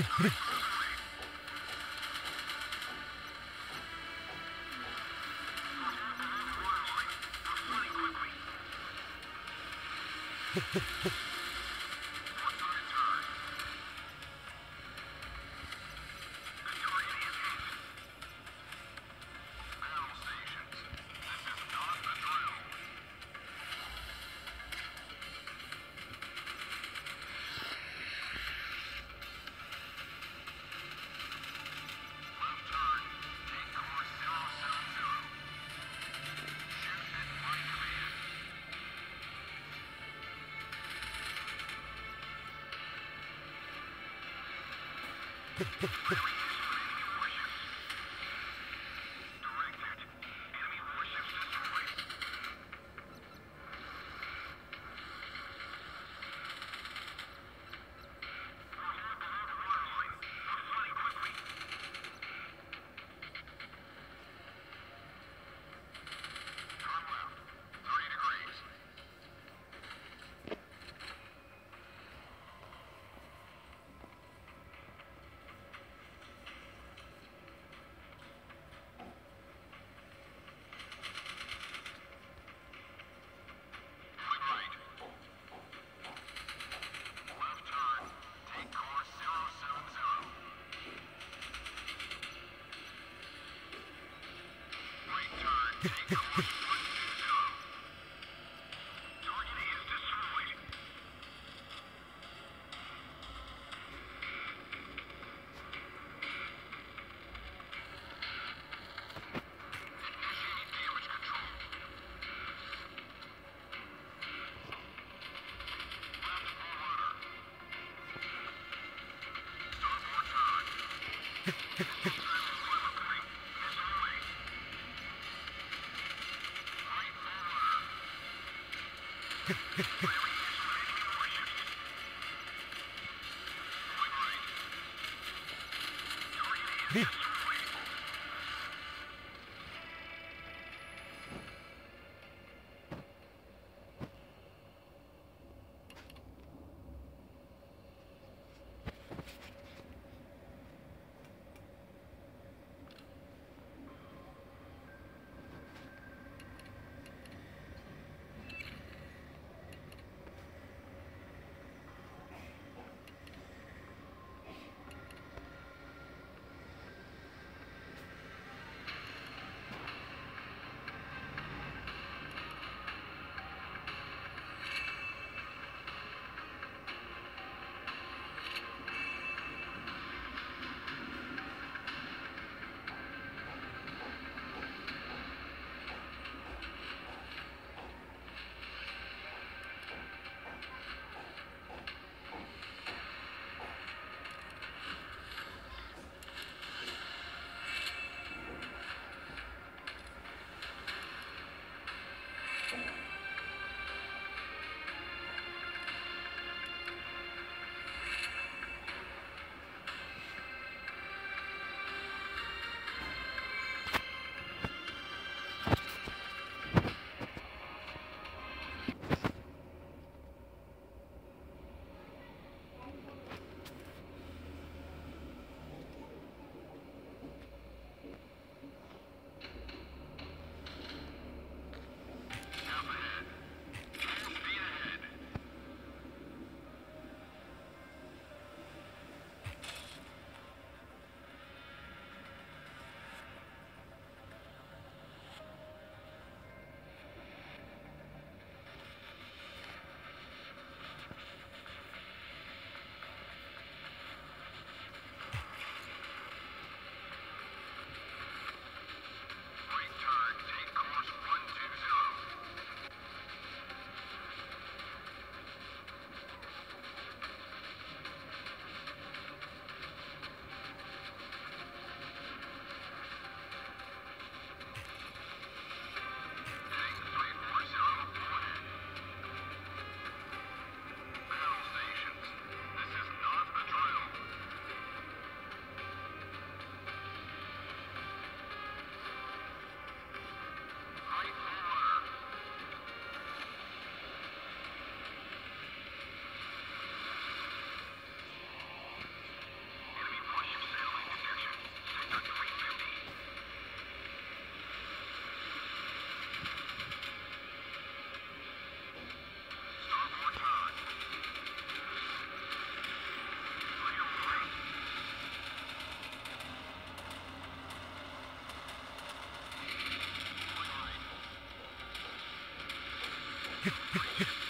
れほれほっほっほっ Ha ha ha. Shoot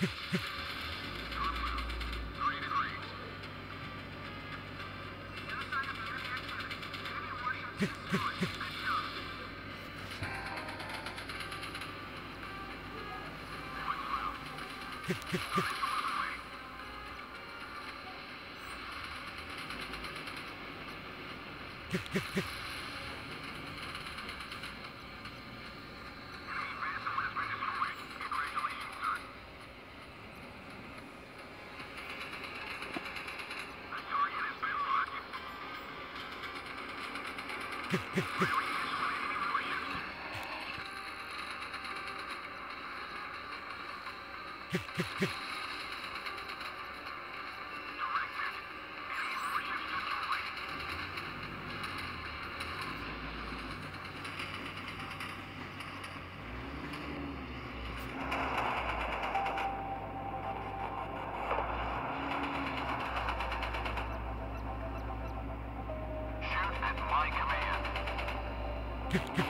my command. Enemy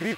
Крик